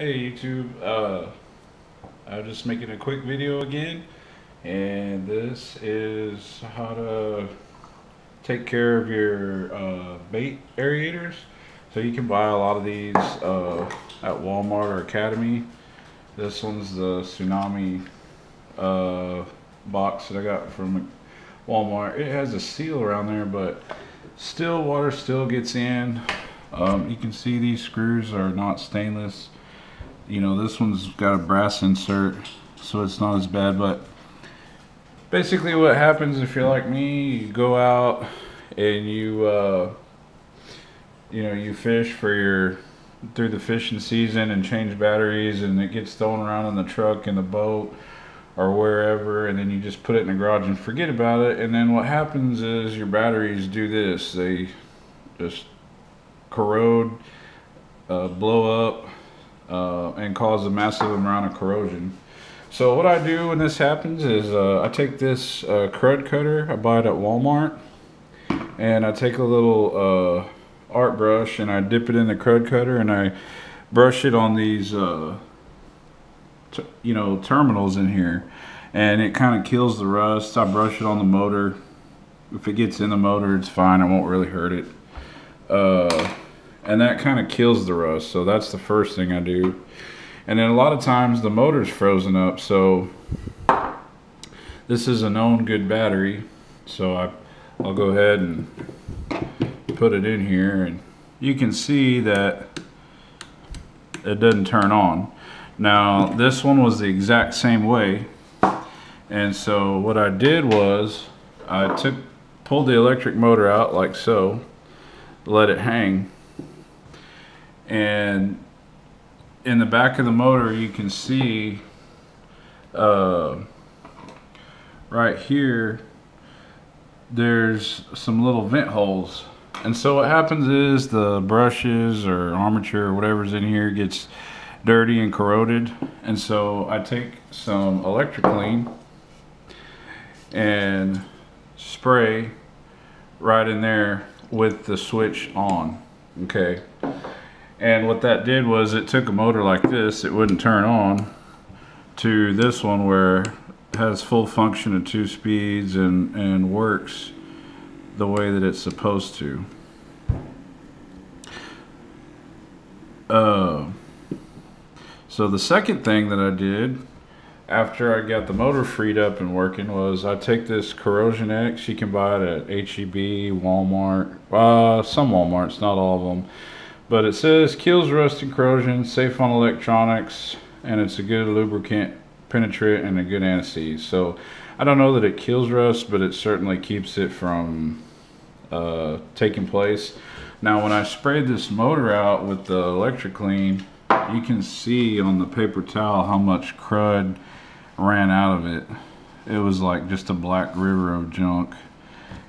Hey YouTube, uh, I'm just making a quick video again and this is how to take care of your uh, bait aerators. So you can buy a lot of these uh, at Walmart or Academy. This one's the Tsunami uh, box that I got from Walmart. It has a seal around there but still water still gets in. Um, you can see these screws are not stainless you know this one's got a brass insert so it's not as bad but basically what happens if you're like me you go out and you uh, you know you fish for your through the fishing season and change batteries and it gets thrown around in the truck in the boat or wherever and then you just put it in the garage and forget about it and then what happens is your batteries do this they just corrode uh, blow up uh, and cause a massive amount of corrosion. So what I do when this happens is uh, I take this uh, Krud Kutter, I buy it at Walmart, and I take a little uh, art brush and I dip it in the Krud Kutter and I brush it on these, uh, you know, terminals in here. And it kind of kills the rust. I brush it on the motor. If it gets in the motor, it's fine. I won't really hurt it. And that kind of kills the rust so that's the first thing I do. And then a lot of times the motor's frozen up so this is a known good battery so I, I'll go ahead and put it in here and you can see that it doesn't turn on. Now this one was the exact same way and so what I did was I took pulled the electric motor out like so let it hang and in the back of the motor you can see uh, right here there's some little vent holes. And so what happens is the brushes or armature or whatever's in here gets dirty and corroded. And so I take some Electrokleen and spray right in there with the switch on okay and what that did was it took a motor like this, it wouldn't turn on, to this one where it has full function of two speeds and, and works the way that it's supposed to. Uh, so the second thing that I did after I got the motor freed up and working was I take this Corrosion X, you can buy it at HEB, Walmart, uh, some Walmarts, not all of them. But it says kills rust and corrosion, safe on electronics, and it's a good lubricant, penetrant, and a good anti-seize. So I don't know that it kills rust, but it certainly keeps it from uh, taking place. Now when I sprayed this motor out with the Electrokleen, you can see on the paper towel how much crud ran out of it. It was like just a black river of junk.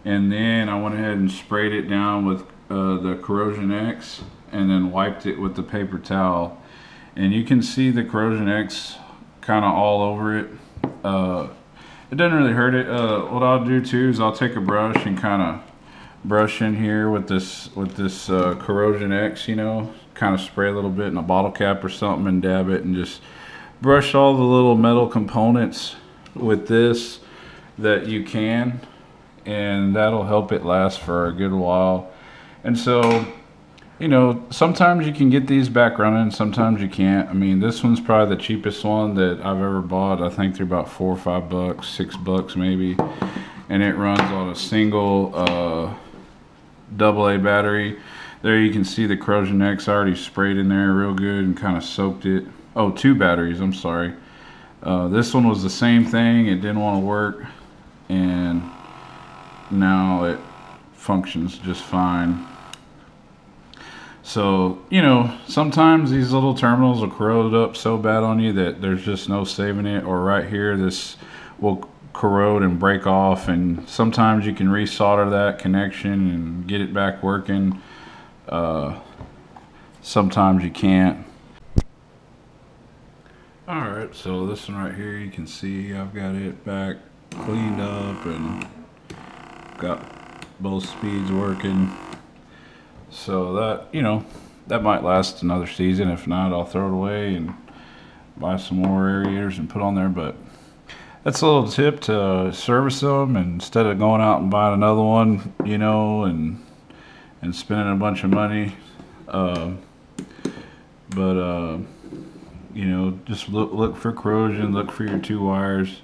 And then I went ahead and sprayed it down with uh, the Corrosion X and then wiped it with the paper towel. And you can see the Corrosion X kind of all over it. Uh, it doesn't really hurt it. Uh, what I'll do too is I'll take a brush and kind of brush in here with this with this uh, Corrosion X, you know, kind of spray a little bit in a bottle cap or something and dab it and just brush all the little metal components with this that you can and that'll help it last for a good while. And so you know, sometimes you can get these back running, sometimes you can't. I mean, this one's probably the cheapest one that I've ever bought. I think they're about four or five bucks, six bucks maybe. And it runs on a single uh, double A battery. There you can see the Corrosion X already sprayed in there real good and kind of soaked it. Oh, two batteries, I'm sorry. Uh, this one was the same thing. It didn't want to work. And now it functions just fine. So, you know, sometimes these little terminals will corrode up so bad on you that there's just no saving it. Or right here, this will corrode and break off. And sometimes you can resolder that connection and get it back working. Uh, sometimes you can't. Alright, so this one right here, you can see I've got it back cleaned up and got both speeds working. So that, you know, that might last another season. If not, I'll throw it away and buy some more aerators and put on there. But that's a little tip to service them instead of going out and buying another one, you know, and and spending a bunch of money. Uh, but uh, you know, just look look for corrosion, look for your two wires,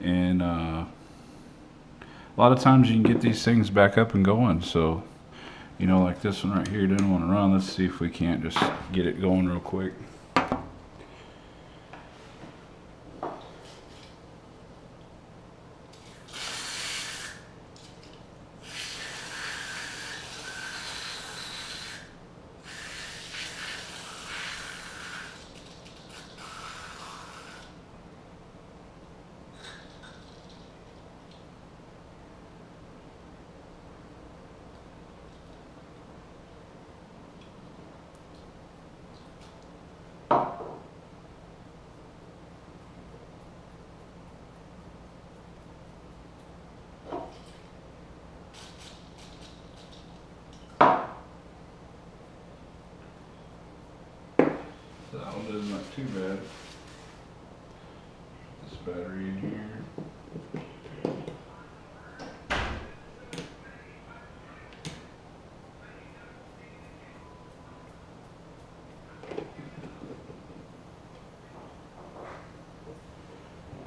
and uh, a lot of times you can get these things back up and going. So, you know, like this one right here didn't want to run. Let's see if we can't just get it going real quick. That one doesn't look too bad. This battery in here.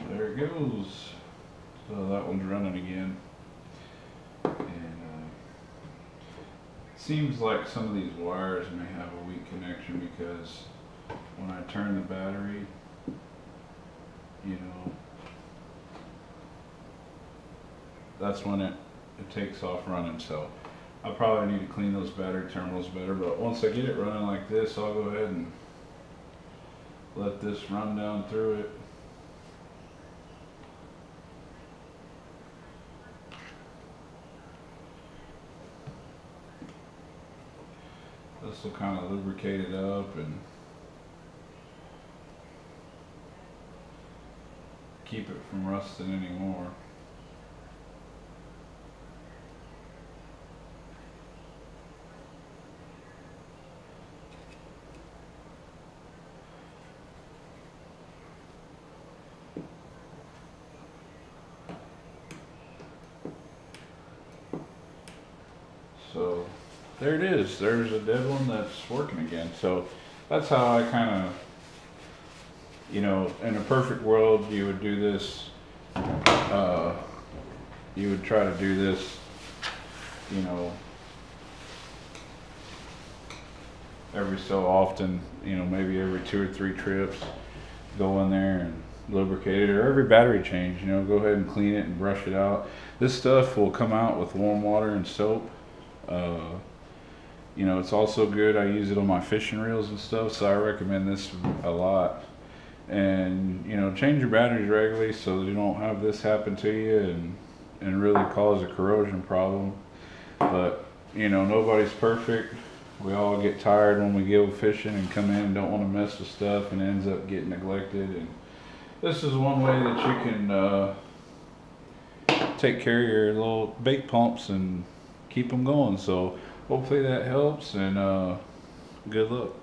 There it goes. So that one's running again. And uh, seems like some of these wires may have a weak connection because when I turn the battery, you know, that's when it, it takes off running. So I probably need to clean those battery terminals better. But once I get it running like this, I'll go ahead and let this run down through it. This will kind of lubricate it up and keep it from rusting anymore. So there it is. There's a dead one that's working again. So that's how I kind of, you know, in a perfect world, you would do this. Uh, you would try to do this, you know, every so often. You know, maybe every two or three trips, go in there and lubricate it, or every battery change. You know, go ahead and clean it and brush it out. This stuff will come out with warm water and soap. Uh, you know, it's also good. I use it on my fishing reels and stuff, so I recommend this a lot. And you know, change your batteries regularly so you don't have this happen to you and and really cause a corrosion problem. But you know, nobody's perfect. We all get tired when we go fishing and come in and don't want to mess with stuff and ends up getting neglected. And this is one way that you can uh, take care of your little bait pumps and keep them going. So hopefully that helps and uh, good luck.